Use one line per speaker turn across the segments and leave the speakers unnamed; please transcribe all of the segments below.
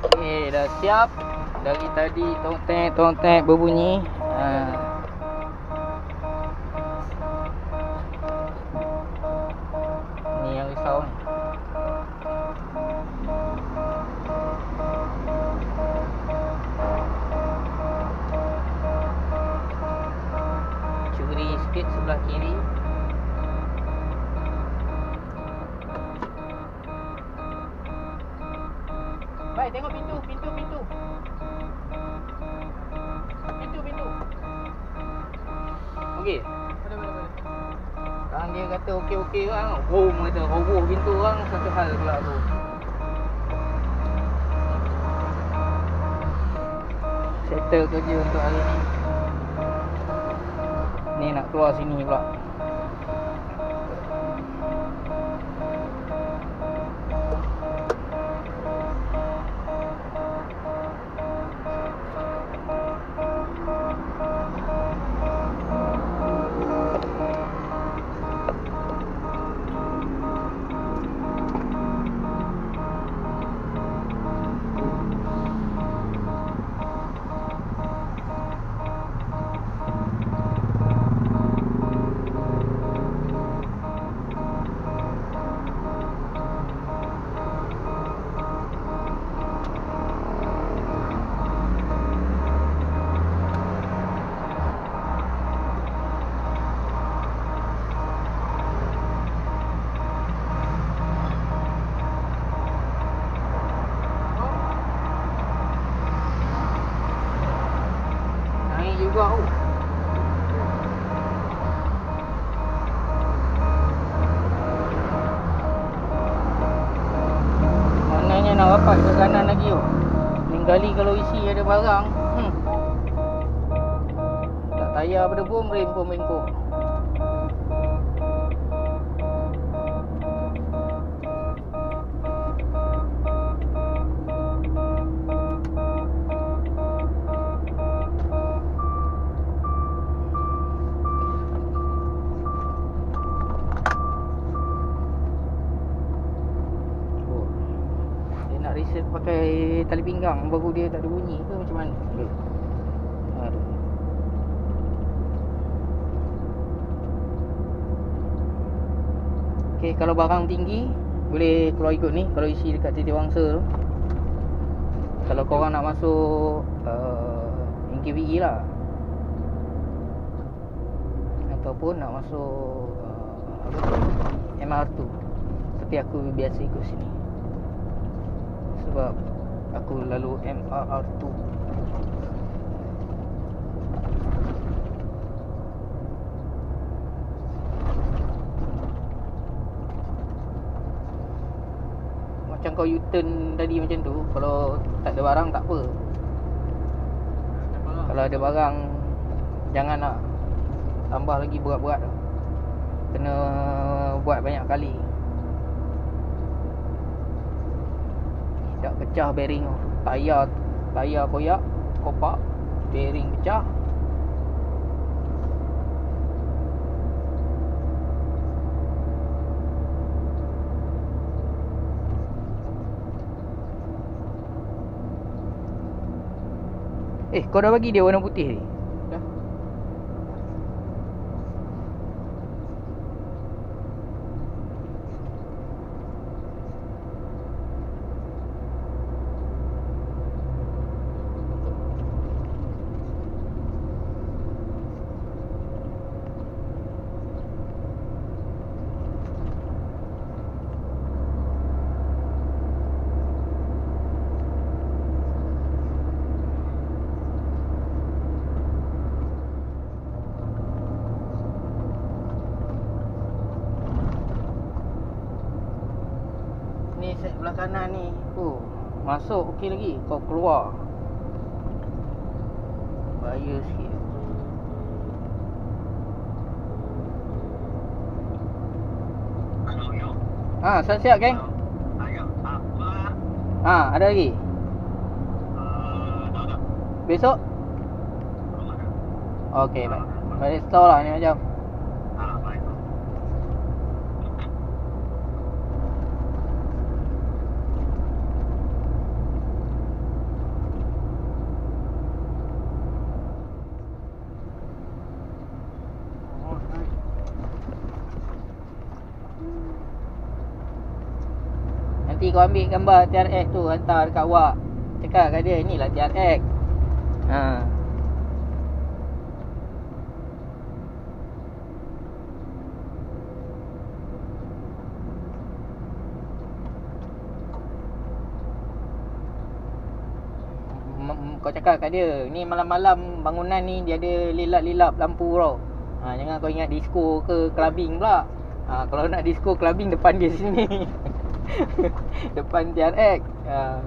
Okey, dah siap. Dari tadi tong-tek tong-tek berbunyi. Ha. Baik, tengok pintu, pintu, pintu. Pintu, pintu. Okey.
Boleh, boleh, boleh.
Sekarang dia kata okey-okey kan. Boom kata roboh pintu kan satu hal pula tu. Settle kerja untuk hari ni. Ni nak keluar sini pula. Lain kali kalau isi ada barang. Hmm. Tak tayar pada bom, pinggang baru dia tak ada bunyi ke macam mana? Aduh. Okey, kalau barang tinggi boleh keluar ikut ni kalau isi dekat titik wangsa tu. Kalau korang nak masuk uh, NKVE lah. Ataupun nak masuk uh, apa tu? MR2. Tapi aku biasa ikut sini. Sebab aku lalu MRR2. Macam kau U-turn tadi macam tu Kalau tak ada barang tak apa. Kalau ada barang Jangan nak Tambah lagi berat-berat. Kena buat banyak kali Tak pecah bearing Tayar Tayar koyak Kopak Bearing pecah Eh kau dah bagi dia warna putih. Ni set belah kanan ni Oh Masuk okey lagi. Kau keluar. Bahaya sikit. Ha, siap-siap geng. Ha, ada lagi? Besok? Okey baik. Balik store lah ni macam Nanti kau ambil gambar TRX tu Hantar dekat awak. Cakap kat dia Inilah TRX Ha. Kau cakap kat dia ni malam-malam bangunan ni dia ada lilap-lilap lampu tau. Ha, jangan kau ingat disco ke clubbing pula. Ha, kalau nak disco clubbing depan dia sini depan TRX ha.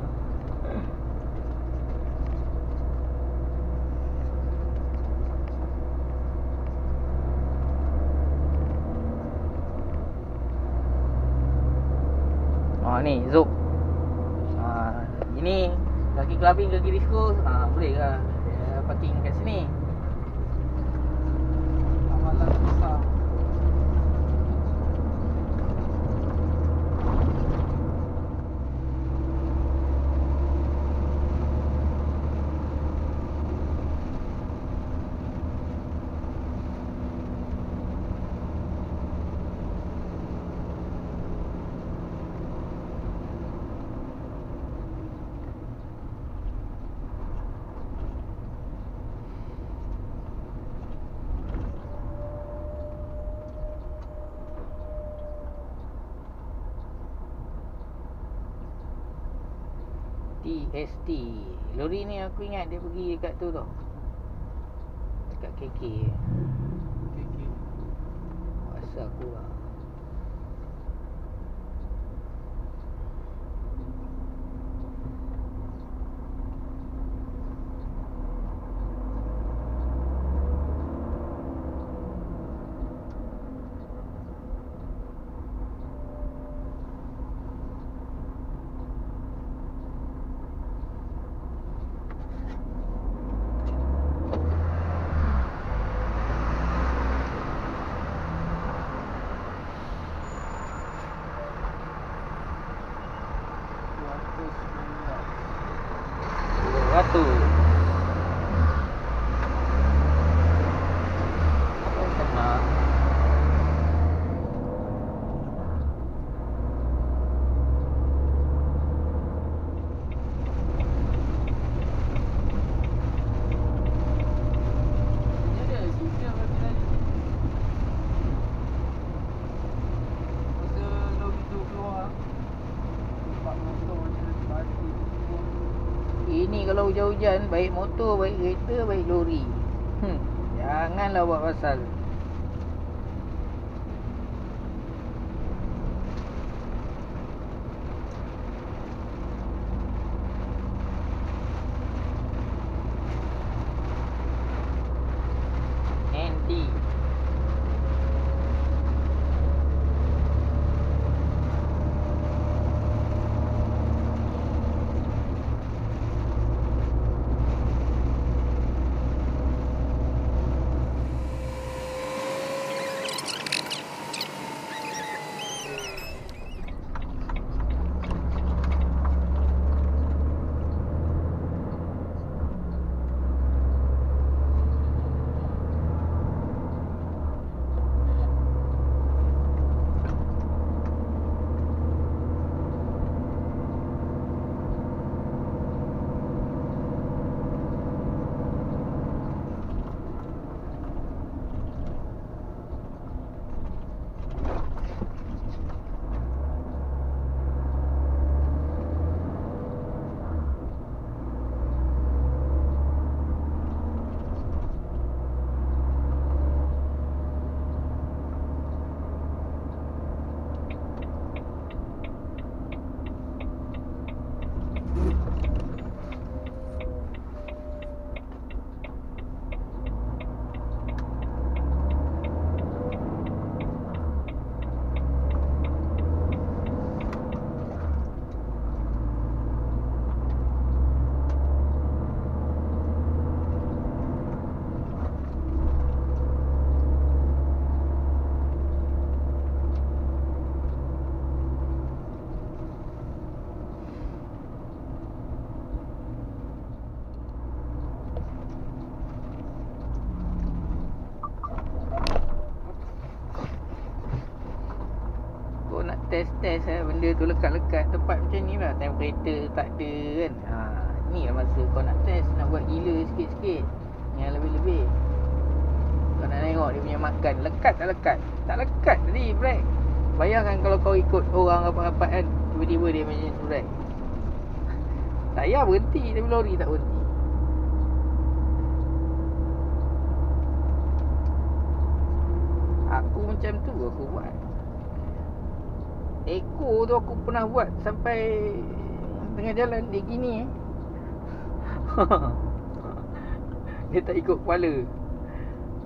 Ha, ni Zuk ha, Ini Kaki clubbing kaki disco ha, Boleh lah. Parking kat sini.
Amalan besar.
TST Lori ni aku ingat dia pergi dekat tu tau. Dekat KK
okey.
Rasa aku lah Ratu Kena
Ini ada cerita bagi tadi. Masa lori tu keluar, nampak motor macam bati semua.
Ini kalau hujan-hujan Baik motor, baik kereta, baik lori hmm. Janganlah buat pasal test-test eh, benda tu lekat-lekat. Tempat macam ni lah time kereta tak ada kan? Ha, ni lah masa kau nak test nak buat gila sikit-sikit. Yang lebih-lebih. Kau nak tengok dia punya makan. Lekat tak lekat? Tak lekat tadi brake bayangkan kalau kau ikut orang rapat-rapat kan? Tiba-tiba dia macam brake tak payah berhenti tapi lori tak berhenti. Aku macam tu aku buat Eko tu aku pernah buat sampai tengah jalan dia gini eh. dia tak ikut kepala.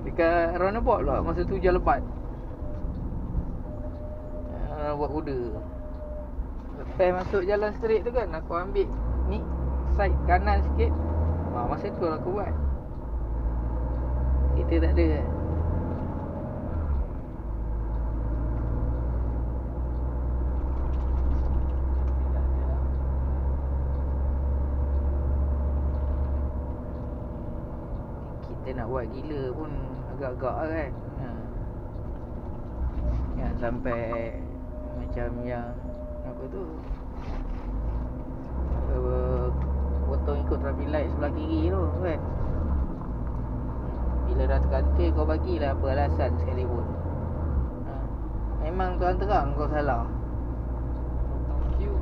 Dekat roundabout lah masa tu jalan lebat. Uh, buat kuda. Lepas masuk jalan straight tu kan aku ambil ni side kanan sikit. Ha, masa tu lah aku buat. Kita tak ada kan. Kita nak buat gila pun agak-agak lah kan. Ha. Yang sampai macam yang apa tu potong ikut traffic light sebelah kiri tu kan. Bila dah terkata kau bagilah apa alasan sekalipun. Ha. Memang terang-terang kau salah.
Potong queue.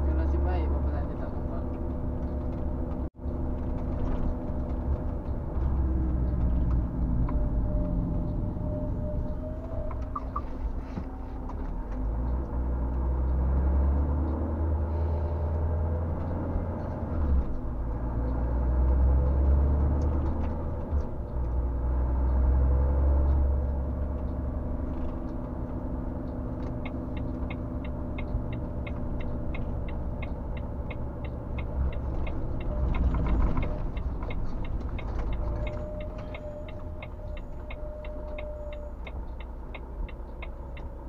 Dia nasib baik Bapa Tanda tak berbual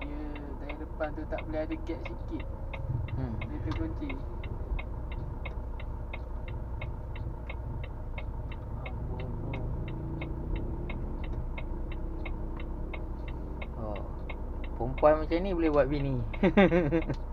Dia dari depan tu tak boleh ada gap sikit
Hmm.
Dia terkunci
Oh. Perempuan macam ni boleh buat bini.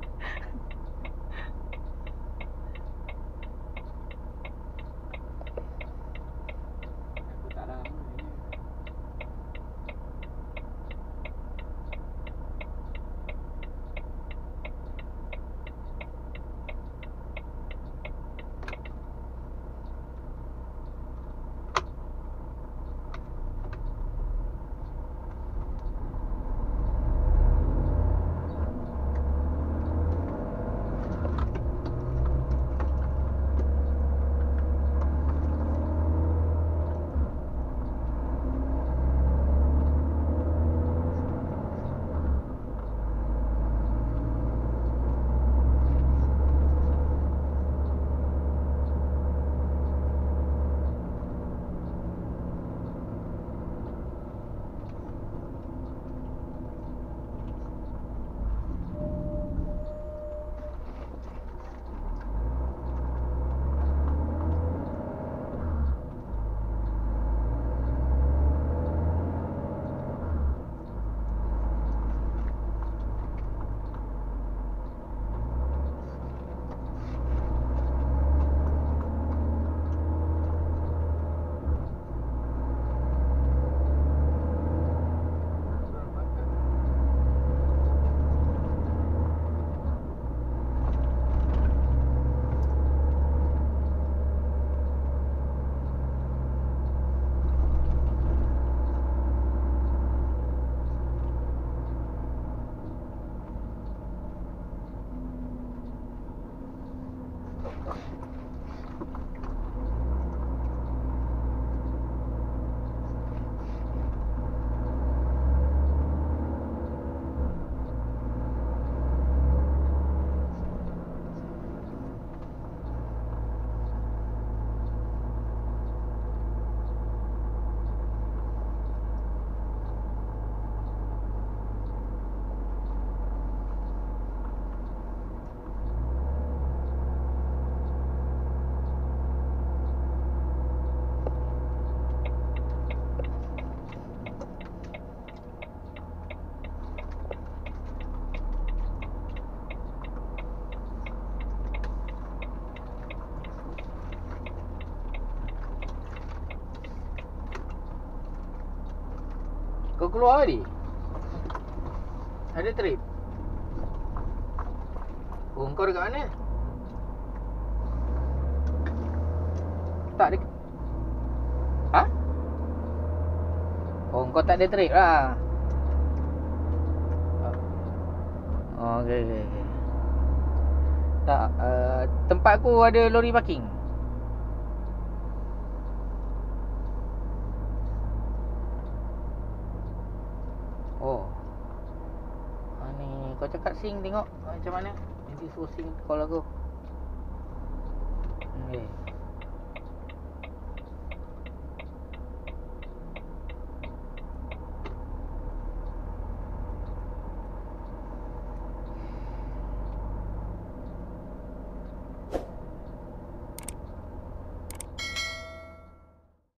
Kau keluar tadi? Ada trip? Oh, kau dekat mana? Tak ada Ha? Oh, kau tak ada trip lah Oh, okey, okey, okey Tak, uh, tempat aku ada lori parking Oh ha, ni Kau cakap sing tengok macam mana? Nanti suruh sing call aku. Okay